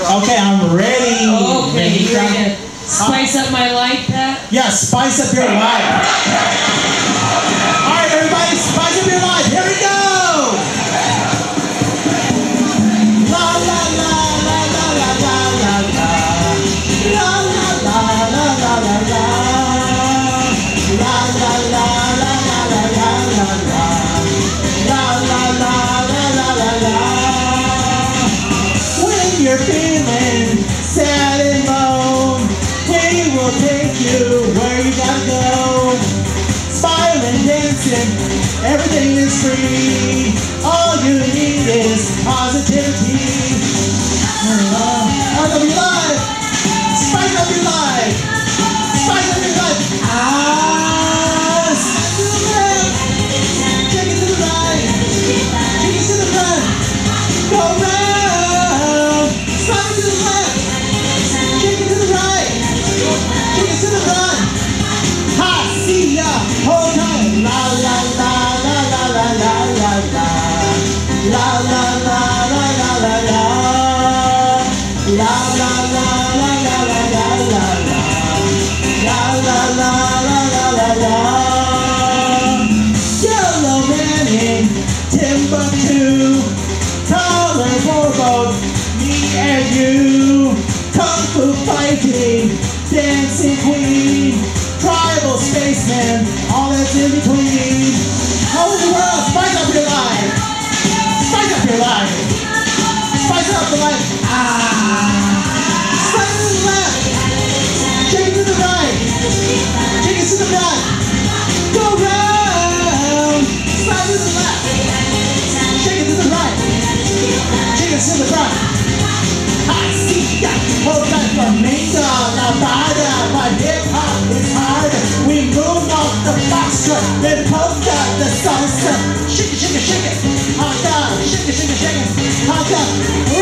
Okay, I'm ready. Okay, Ready, you're gonna spice up my life, Pat? Yeah, spice up your life. All right, everybody, spice up your life. You're feeling sad and low, we will take you where you gotta go. Smiling, dancing, everything is free. All you need is positivity. Up your life. Up your life. Up your life. Ah. Take it to the. Take it to the. Go. Timbuktu. Taller for me and you. Kung Fu fighting, dancing queen. Tribal spaceman, all that's in between. The world? Spice up your life. Spice up your life. Spice up your life. Ah. It's in the seconds. up.